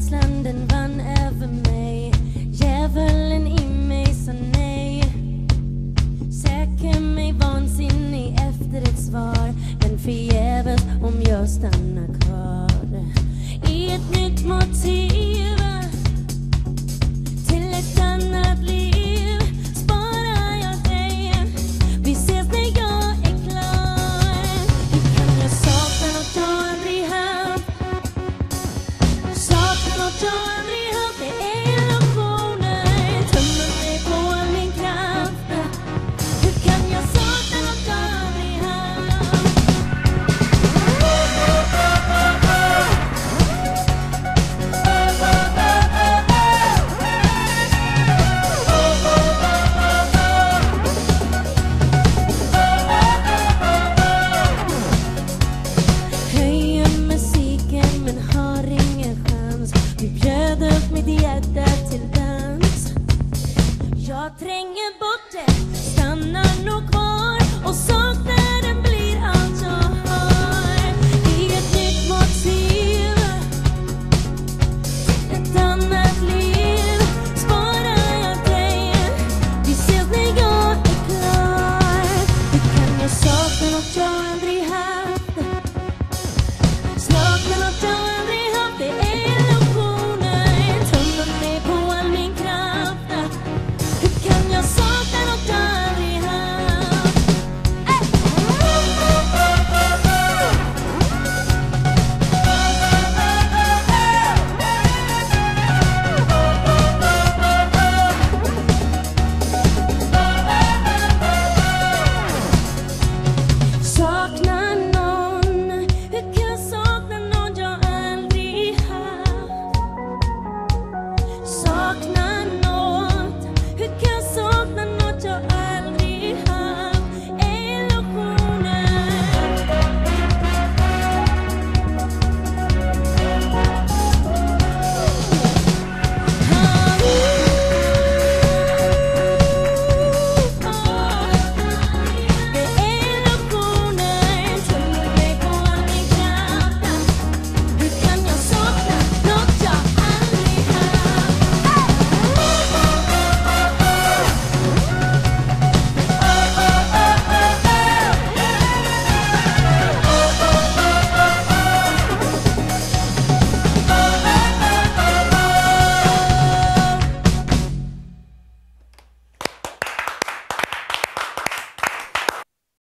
Rädslan den vann över mig. Djävulen i mig sa nej. Söker mig vansinnig efter ett svar. Men förgäves om jag stannar kvar. Jag tränger bort det, stannar nog kvar och saknaden blir allt jag har. I ett nytt motiv. Ett annat liv sparar jag dig. Vi ses när jag är klar. Hur kan jag sakna något jag aldrig